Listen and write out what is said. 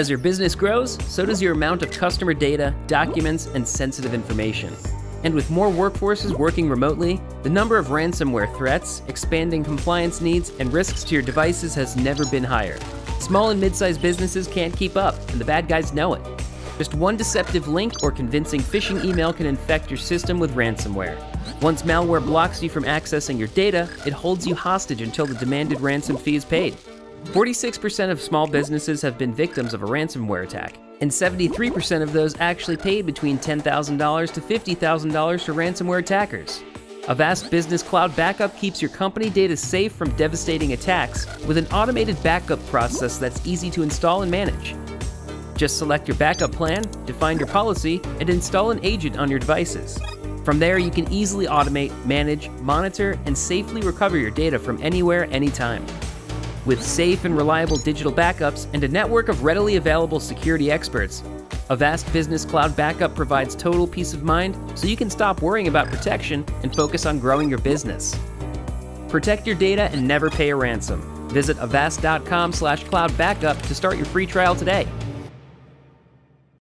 As your business grows, so does your amount of customer data, documents, and sensitive information. And with more workforces working remotely, the number of ransomware threats, expanding compliance needs, and risks to your devices has never been higher. Small and mid sized businesses can't keep up, and the bad guys know it. Just one deceptive link or convincing phishing email can infect your system with ransomware. Once malware blocks you from accessing your data, it holds you hostage until the demanded ransom fee is paid. 46% of small businesses have been victims of a ransomware attack, and 73% of those actually paid between $10,000 to $50,000 to ransomware attackers. Avast Business Cloud Backup keeps your company data safe from devastating attacks with an automated backup process that's easy to install and manage. Just select your backup plan, define your policy, and install an agent on your devices. From there, you can easily automate, manage, monitor, and safely recover your data from anywhere, anytime. With safe and reliable digital backups and a network of readily available security experts, Avast Business Cloud Backup provides total peace of mind so you can stop worrying about protection and focus on growing your business. Protect your data and never pay a ransom. Visit avast.com slash cloud backup to start your free trial today.